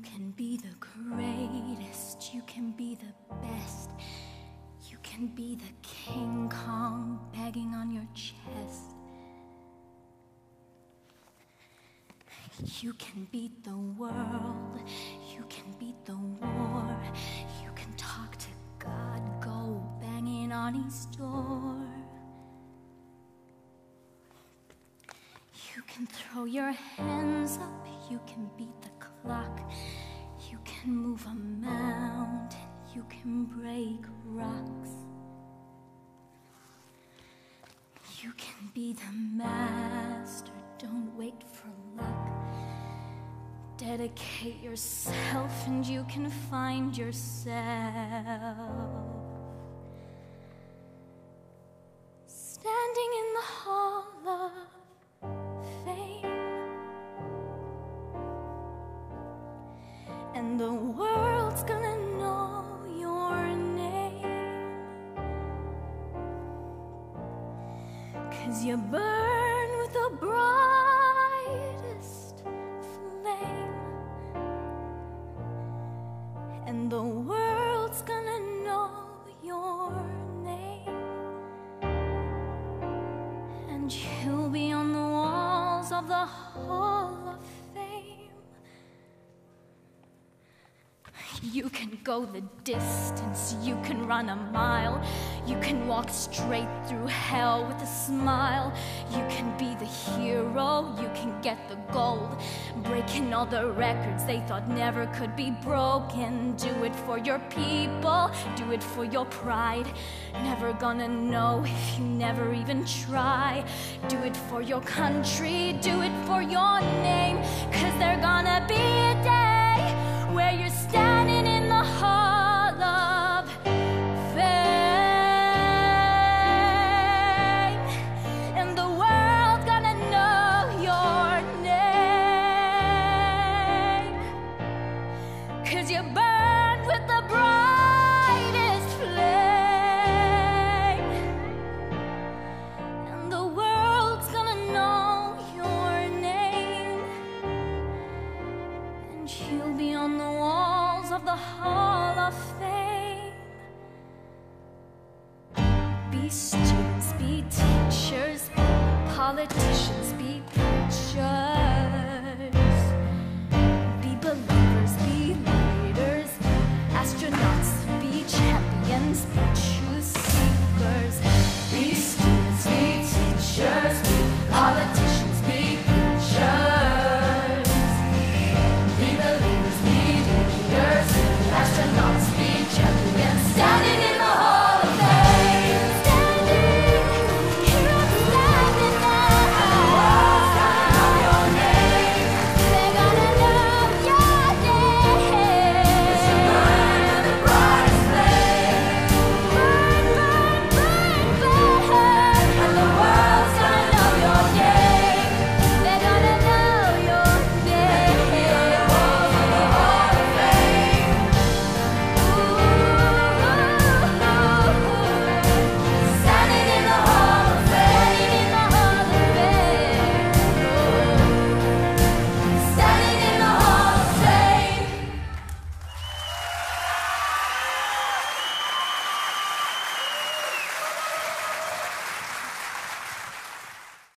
You can be the greatest, you can be the best, you can be the King Kong begging on your chest. You can beat the world, you can beat the war, you can talk to God, go banging on his door. You can throw your hands up, you can beat the clock, you can move a mountain, you can break rocks. You can be the master, don't wait for luck. Dedicate yourself and you can find yourself. The world's gonna know your name. Cause you burn with the brightest flame. And the world's gonna know your name. And you'll be on the walls of the Hall of Fame. You can go the distance, you can run a mile, you can walk straight through hell with a smile. You can be the hero, you can get the gold, breaking all the records they thought never could be broken. Do it for your people, do it for your pride. Never gonna know if you never even try. Do it for your country, do it for your name, cause you burn with the brightest flame and the world's gonna know your name and you'll be on the walls of the Hall of Fame. Be students, be teachers, politicians, be preachers. friends.